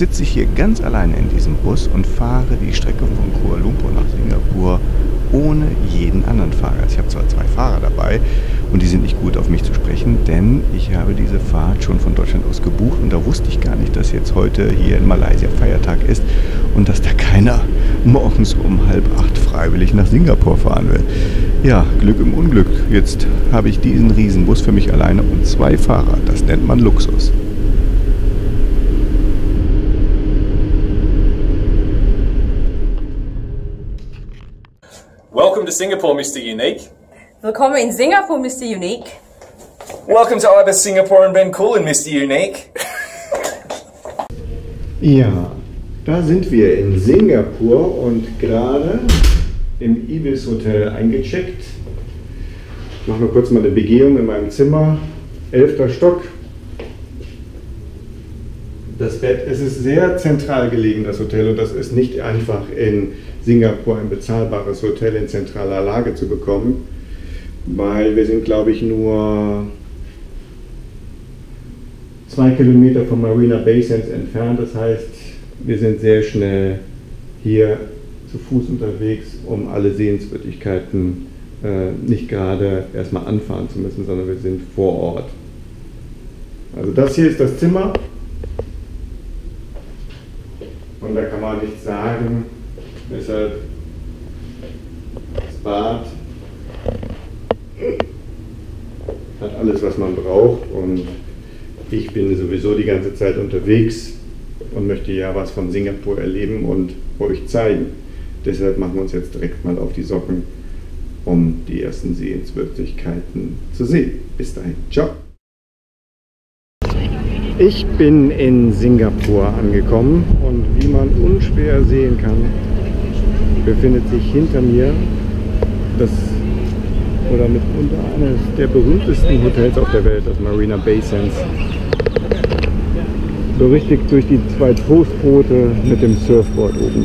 jetzt sitze ich hier ganz alleine in diesem Bus und fahre die Strecke von Kuala Lumpur nach Singapur ohne jeden anderen Fahrer. Also ich habe zwar zwei Fahrer dabei und die sind nicht gut auf mich zu sprechen, denn ich habe diese Fahrt schon von Deutschland aus gebucht und da wusste ich gar nicht, dass jetzt heute hier in Malaysia Feiertag ist und dass da keiner morgens um halb acht freiwillig nach Singapur fahren will. Ja, Glück im Unglück. Jetzt habe ich diesen Riesenbus für mich alleine und zwei Fahrer. Das nennt man Luxus. Welcome to Singapore, Mr. Unique. Willkommen in Singapur, Mr. Unique. Welcome to Ibis Singapore and Bencoolen, Mr. Unique. Ja, da sind wir in Singapur und gerade im Ibis Hotel eingecheckt. Ich mache nur kurz mal eine Begehung in meinem Zimmer. Elfter Stock. Das Bett, es ist sehr zentral gelegen, das Hotel, und das ist nicht einfach in Singapur ein bezahlbares Hotel in zentraler Lage zu bekommen, weil wir sind, glaube ich, nur zwei Kilometer von Marina Bay Sands entfernt. Das heißt, wir sind sehr schnell hier zu Fuß unterwegs, um alle Sehenswürdigkeiten äh, nicht gerade erstmal anfahren zu müssen, sondern wir sind vor Ort. Also das hier ist das Zimmer. Und da kann man nicht sagen, weshalb das Bad hat alles, was man braucht. Und ich bin sowieso die ganze Zeit unterwegs und möchte ja was von Singapur erleben und euch zeigen. Deshalb machen wir uns jetzt direkt mal auf die Socken, um die ersten Sehenswürdigkeiten zu sehen. Bis dahin, ciao! Ich bin in Singapur angekommen und wie man unschwer sehen kann, befindet sich hinter mir das oder mitunter eines der berühmtesten Hotels auf der Welt, das Marina Bay Sands. Berichtigt durch die zwei Toastboote mit dem Surfboard oben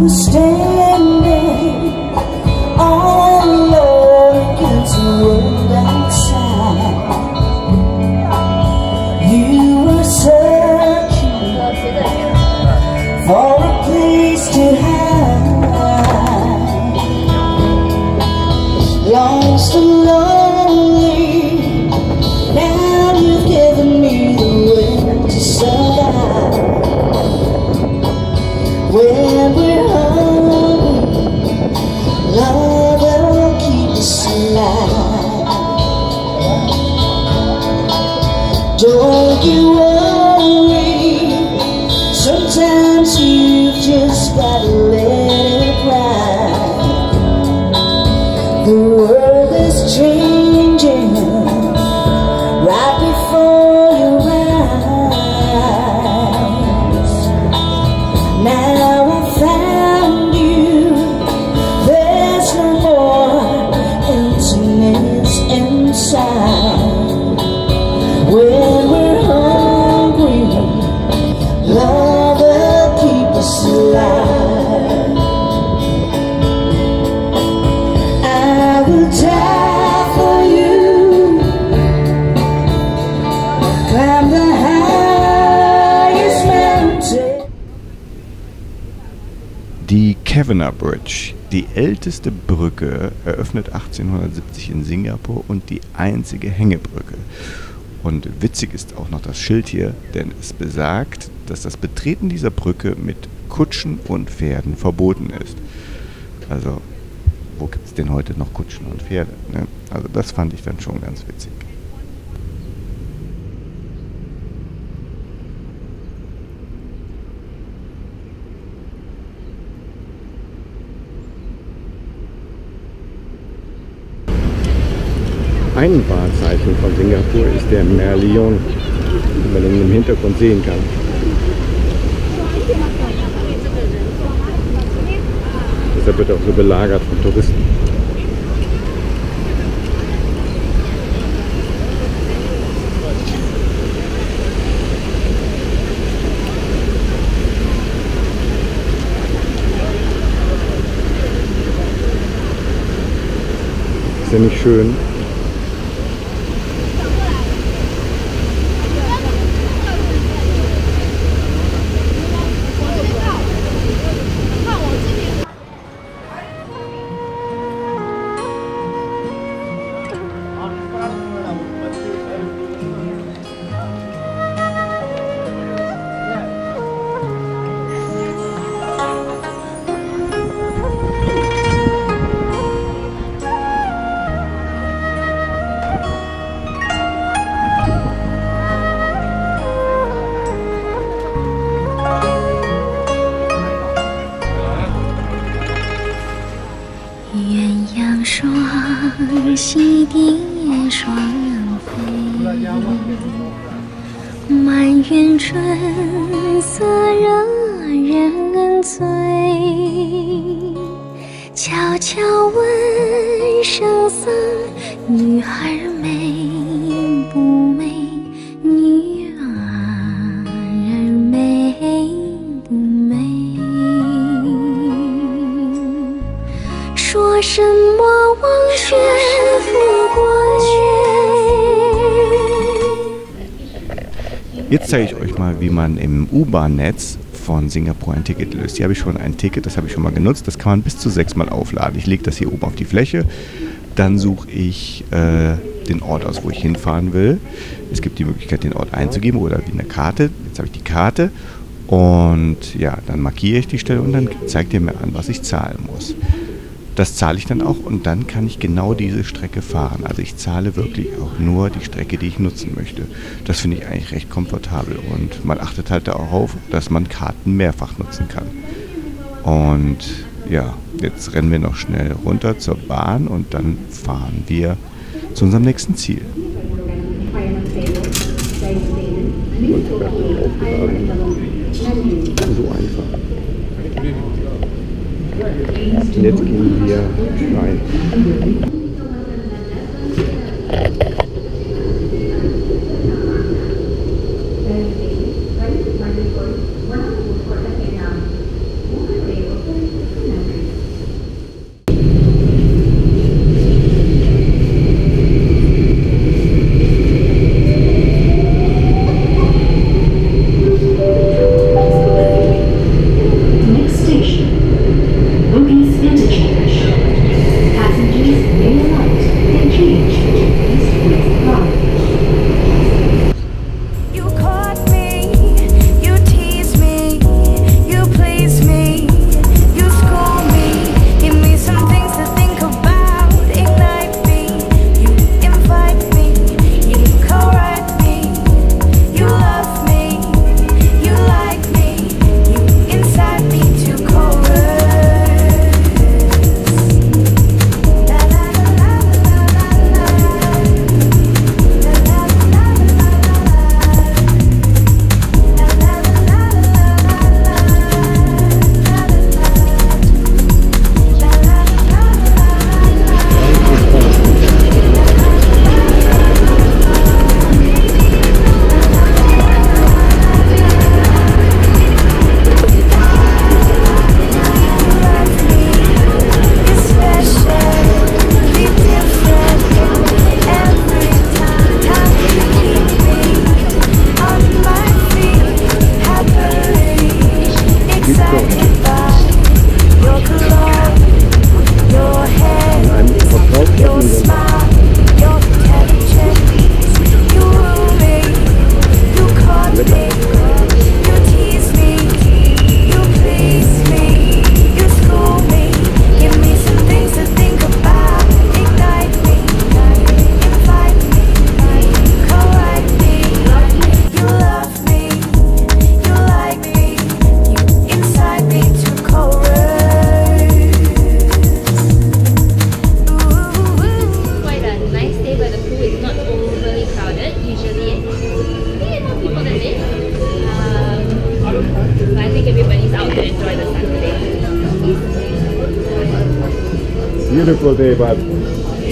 was standing die älteste Brücke, eröffnet 1870 in Singapur und die einzige Hängebrücke. Und witzig ist auch noch das Schild hier, denn es besagt, dass das Betreten dieser Brücke mit Kutschen und Pferden verboten ist. Also, wo gibt es denn heute noch Kutschen und Pferde? Ne? Also das fand ich dann schon ganz witzig. Ein Wahrzeichen von Singapur ist der Merlion, den man im Hintergrund sehen kann. Deshalb wird auch so belagert von Touristen. Ist ja nicht schön. 栖蝶双飞满园春色惹人醉悄悄问圣僧女儿 Jetzt zeige ich euch mal, wie man im U-Bahn-Netz von Singapur ein Ticket löst. Hier habe ich schon ein Ticket, das habe ich schon mal genutzt. Das kann man bis zu sechsmal aufladen. Ich lege das hier oben auf die Fläche. Dann suche ich äh, den Ort aus, wo ich hinfahren will. Es gibt die Möglichkeit, den Ort einzugeben oder wie eine Karte. Jetzt habe ich die Karte und ja, dann markiere ich die Stelle und dann zeigt er mir an, was ich zahlen muss. Das zahle ich dann auch und dann kann ich genau diese Strecke fahren. Also ich zahle wirklich auch nur die Strecke, die ich nutzen möchte. Das finde ich eigentlich recht komfortabel und man achtet halt darauf, dass man Karten mehrfach nutzen kann. Und ja, jetzt rennen wir noch schnell runter zur Bahn und dann fahren wir zu unserem nächsten Ziel. So einfach. Jetzt 哎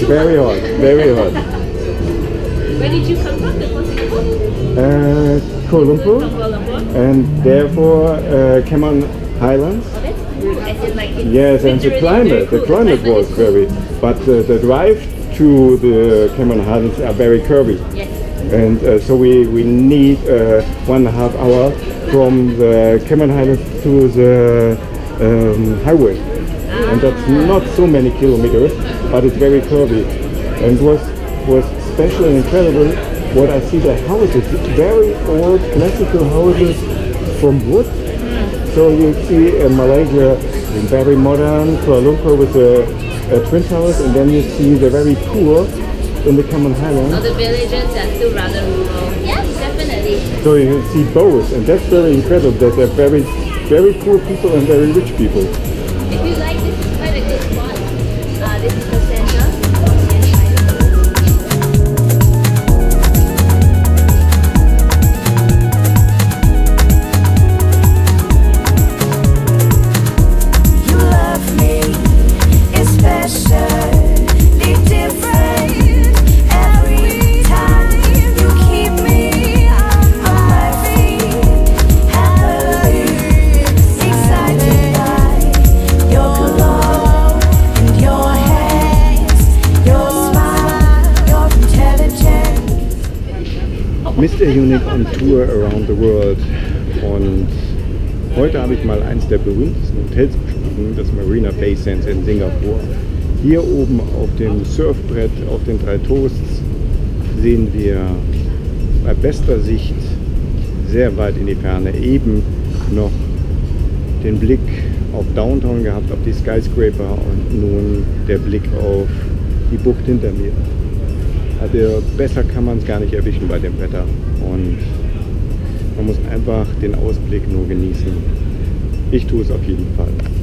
very hot, very hot. Where did you come from? The first Uh, Kuala Lumpur, From Kuala Lumpur? and therefore uh, Cameron Highlands. Oh, that's cool. As in like Yes, and the climate, the climate was very, but uh, the drive to the Cameron Highlands are very curvy. Yes. And uh, so we, we need uh, one and a half hour from the Cameron Highlands to the um, highway. And that's not so many kilometers, but it's very curvy. And was was special and incredible what I see the houses, very old classical houses from wood. So you see in Malaysia very modern, Kuala Lumpur with a, a twin towers, and then you see the very poor in the Cameron Highlands. All the villages are still rather rural. Yes, definitely. So you see both, and that's very incredible that they're very, very poor people and very rich people. Mr. Unique on Tour around the world. Und heute habe ich mal eins der berühmtesten Hotels beschrieben, das Marina Bay Sands in Singapur. Hier oben auf dem Surfbrett, auf den drei Toasts, sehen wir bei bester Sicht sehr weit in die Ferne eben noch den Blick auf Downtown gehabt, auf die Skyscraper und nun der Blick auf die Bucht hinter mir. Also besser kann man es gar nicht erwischen bei dem Wetter. Und man muss einfach den Ausblick nur genießen. Ich tue es auf jeden Fall.